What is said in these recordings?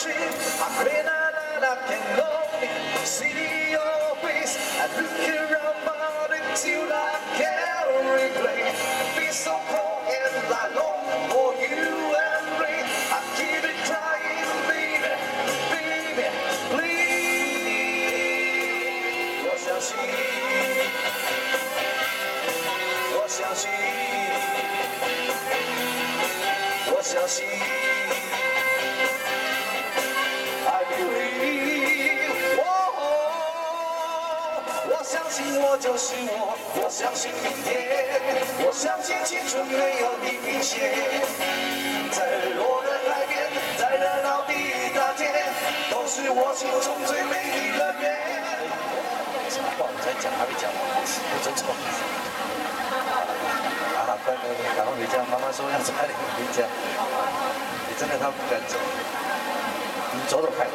tree. I pray that, that I can only see your face. I look around but until I can replay. Feel so cold and I long for you and me. I keep it crying, baby, baby, please. 我相信，我相信，我相信。 就是我，我相信明天，我相信青春没有地平线，在日落的海边，在热闹的大街，都是我心中最美丽的月。什么话我在讲，还没讲完，不尊重。啊，乖乖的，赶快回家。妈妈说要早点回家。你真的他不敢走，你走走看。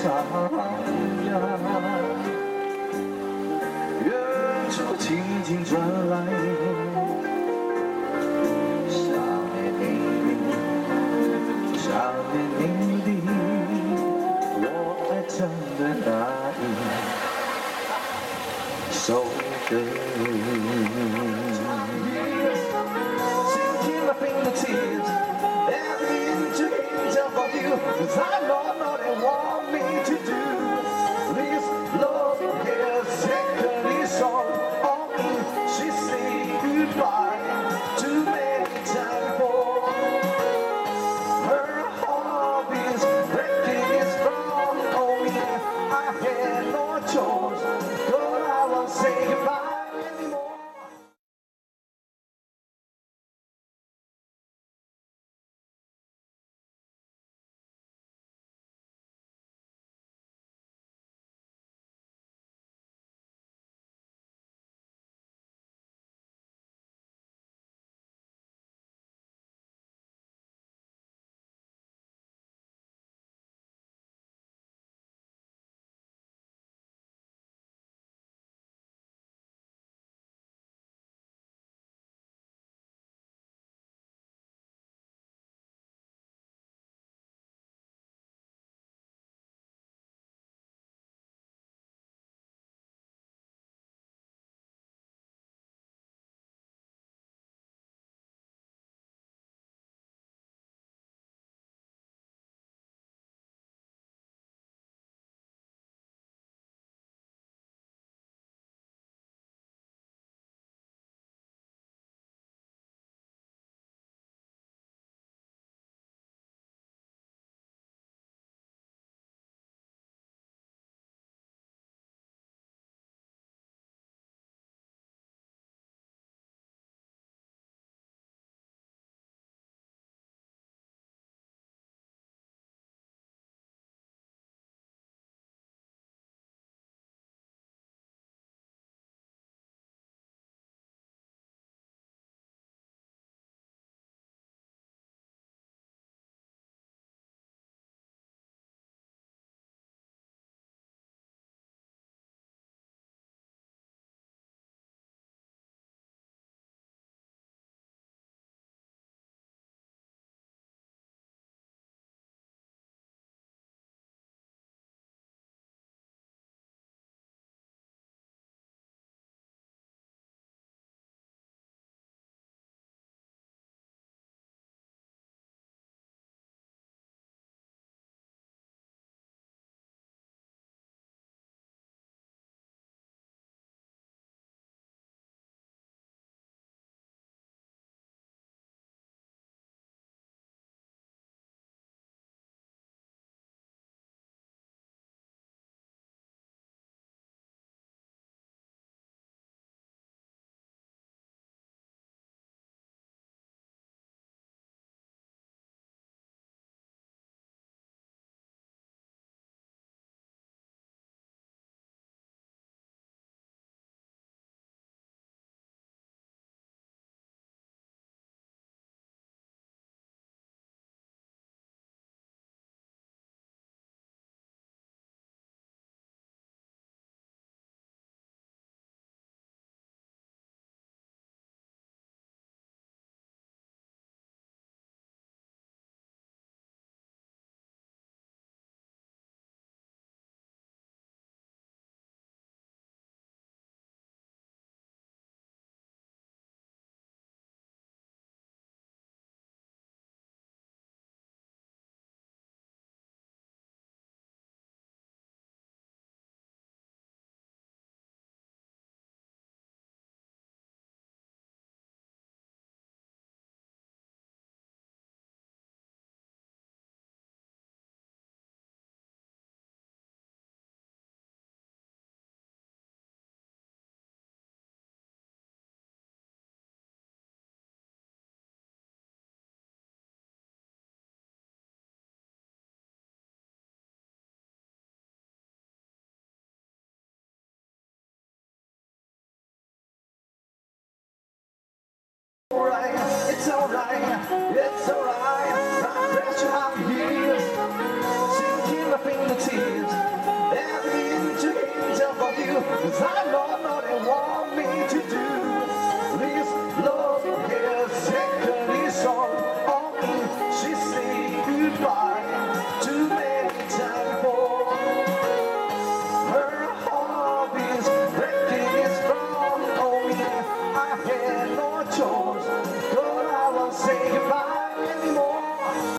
唱呀，远处轻轻传来想念你的想念，你的我爱着的大衣送你。my the tears, every change of you Cause I know, I know want me to.